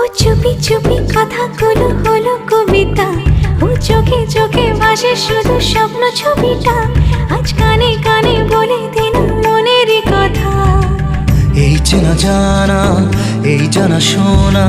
ও চুপি চুপি কথাগুলো হলো কবিতা। ও চোখে চোখে ভাসে শুধু স্বপ্ন ছবিটা। আজ কানে কানে বলে দিন মনেরই কথা। এই চেনা জানা, এই জানা শোনা